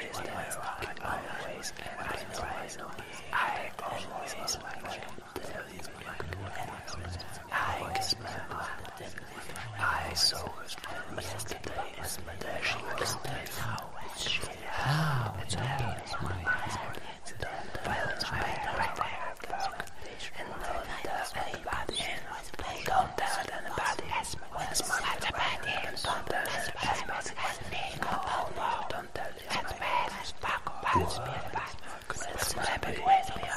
always I can always end up in the I always like the millions I can I saw yesterday, but she was dead. How she? How it's my eyes. Puedes mirar